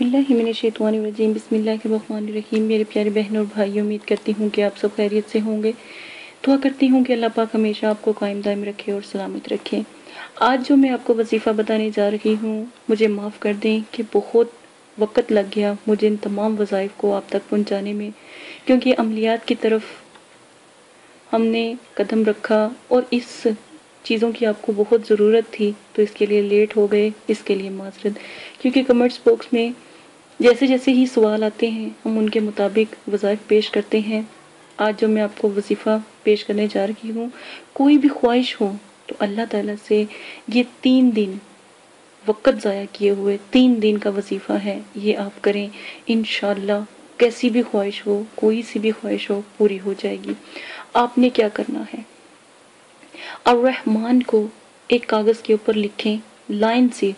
बिल्लाशैतवानरजीम बसमीम मेरे प्यारे बहनों और भाई उम्मीद करती हूँ कि आप सब खैरियत से होंगे। दुआ करती हूँ कि अल्लाह पाक हमेशा आपको कायम दायम रखे और सलामत रखे। आज जो मैं आपको वजीफ़ा बताने जा रही हूँ, मुझे माफ़ कर दें कि बहुत वक्त लग गया मुझे इन तमाम वज़ाइफ को आप तक पहुँचाने में, क्योंकि अमलियात की तरफ़ हमने कदम रखा और इस चीज़ों की आपको बहुत ज़रूरत थी तो इसके लिए लेट हो गए, इसके लिए माजरत। क्योंकि कमेंट्स बॉक्स में जैसे जैसे ही सवाल आते हैं, हम उनके मुताबिक वज़ाइफ पेश करते हैं। आज जो मैं आपको वजीफ़ा पेश करने जा रही हूँ, कोई भी ख्वाहिश हो तो अल्लाह ताला से ये तीन दिन वक़्त ज़ाया किए हुए तीन दिन का वजीफ़ा है, ये आप करें। इन कैसी भी ख्वाहिश हो, कोई सी भी ख्वाहिश हो, पूरी हो जाएगी। आपने क्या करना है? और रहमान को एक कागज़ के ऊपर लिखें, लाइन से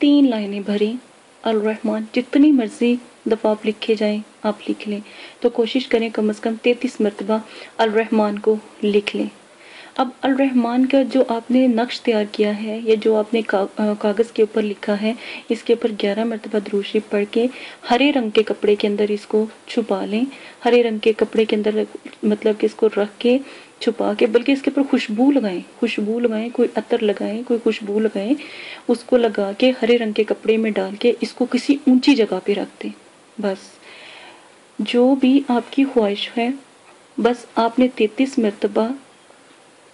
तीन लाइनें भरें। अल रहमान जितनी मर्ज़ी दफ़ा आप लिखे जाएँ आप लिख लें। तो कोशिश करें कम अज़ कम तैतीस मरतबा अल रहमान को लिख लें। अब अल रहमान का जो आपने नक्श तैयार किया है या जो आपने का, कागज़ के ऊपर लिखा है इसके ऊपर ग्यारह मरतबा द्रोशी पढ़ के हरे रंग के कपड़े के अंदर इसको छुपा लें। हरे रंग के कपड़े के अंदर मतलब कि इसको रख के छुपा के, बल्कि इसके ऊपर खुशबू लगाएँ खुशबू लगाएँ, कोई अतर लगाएँ, कोई खुशबू लगाएँ, उसको लगा के हरे रंग के कपड़े में डाल के इसको किसी ऊँची जगह पे रख दें, बस। जो भी आपकी ख्वाहिश है, बस आपने तैतीस मरतबा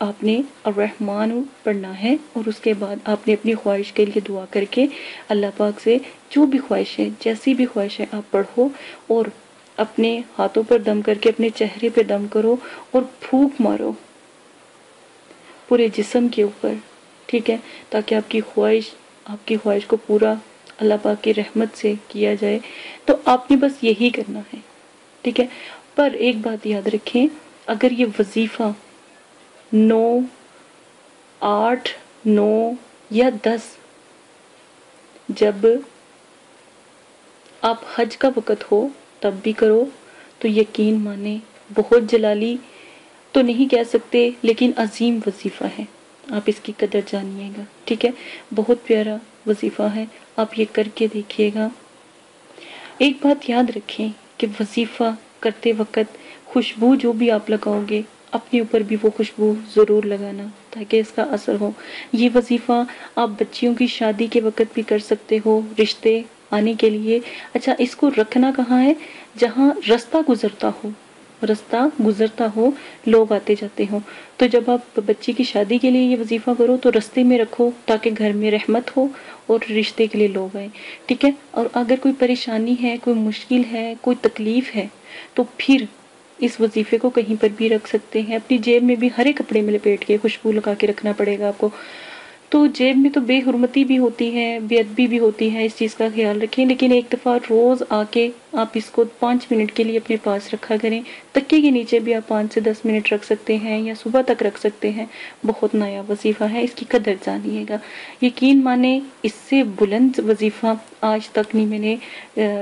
आपने रहमान पढ़ना है और उसके बाद आपने अपनी ख्वाहिश के लिए दुआ करके अल्लाह पाक से जो भी ख्वाहिश है, जैसी भी ख्वाहिश है, आप पढ़ो और अपने हाथों पर दम करके, अपने चेहरे पे दम करो और फूक मारो पूरे जिसम के ऊपर, ठीक है? ताकि आपकी ख्वाहिश आपकी ख्वाहिश को पूरा अल्लाह पाक की रहमत से किया जाए। तो आपने बस यही करना है, ठीक है? पर एक बात याद रखें, अगर ये वजीफ़ा नौ, आठ, नौ या दस, जब आप हज का वक़्त हो तब भी करो। तो यकीन माने, बहुत जलाली तो नहीं कह सकते, लेकिन अजीम वजीफ़ा है। आप इसकी कदर जानिएगा, ठीक है? बहुत प्यारा वजीफ़ा है। आप ये करके देखिएगा। एक बात याद रखें कि वजीफ़ा करते वक्त खुशबू जो भी आप लगाओगे, अपने ऊपर भी वो खुशबू ज़रूर लगाना, ताकि इसका असर हो। ये वजीफ़ा आप बच्चियों की शादी के वक्त भी कर सकते हो, रिश्ते आने के लिए। अच्छा इसको रखना कहाँ है? जहाँ रास्ता गुजरता हो। रास्ता गुजरता हो, लोग आते जाते हो। तो जब आप बच्ची की शादी के लिए ये वजीफ़ा करो तो रास्ते में रखो ताकि घर में रहमत हो और रिश्ते के लिए लोग आए। ठीक है? और अगर कोई परेशानी है, कोई मुश्किल है, कोई तकलीफ़ है तो फिर इस वजीफे को कहीं पर भी रख सकते हैं। अपनी जेब में भी हरे कपड़े में लपेट के खुशबू लगा के रखना पड़ेगा आपको। तो जेब में तो बेहरमती भी होती है, बेअदबी भी होती है इस चीज़ का ख्याल रखें। लेकिन एक दफ़ा रोज़ आके आप इसको पाँच मिनट के लिए अपने पास रखा करें। तक्के के नीचे भी आप पाँच से दस मिनट रख सकते हैं या सुबह तक रख सकते हैं। बहुत नया वजीफ़ा है, इसकी कदर जानिएगा। यकीन माने, इससे बुलंद वजीफ़ा आज तक नहीं मैंने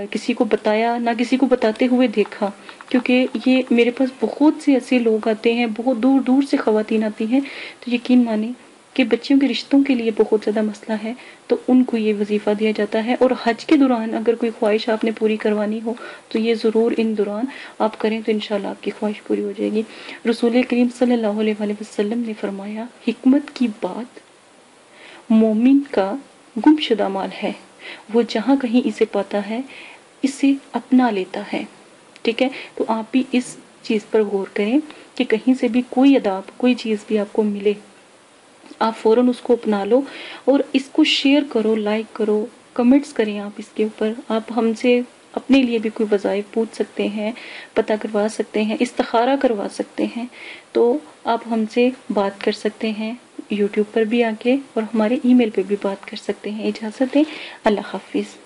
किसी को बताया, ना किसी को बताते हुए देखा। क्योंकि ये मेरे पास बहुत से ऐसे लोग आते हैं, बहुत दूर दूर से खातन आती हैं। तो यकीन माने कि बच्चियों के रिश्तों के लिए बहुत ज़्यादा मसला है तो उनको ये वजीफ़ा दिया जाता है। और हज के दौरान अगर कोई ख्वाहिश आपने पूरी करवानी हो तो ये ज़रूर इन दौरान आप करें तो इन आपकी ख्वाहिश पूरी हो जाएगी। रसूल करीम सल्लल्लाहु अलैहि वसल्लम ने फरमाया, हिकमत की बात मोमिन का गुमशुदा माल है। वो जहाँ कहीं इसे पाता है, इसे अपना लेता है। ठीक है? तो आप भी इस चीज़ पर गौर करें कि कहीं से भी कोई अदाब, कोई चीज़ भी आपको मिले आप फ़ौरन उसको अपना लो और इसको शेयर करो लाइक करो कमेंट्स करें आप इसके ऊपर। आप हमसे अपने लिए भी कोई वज़ाइफ पूछ सकते हैं, पता करवा सकते हैं इस्तारा करवा सकते हैं। तो आप हमसे बात कर सकते हैं यूट्यूब पर भी आके और हमारे ईमेल पे भी बात कर सकते हैं। इजाज़त दें। अल्लाह हाफिज़।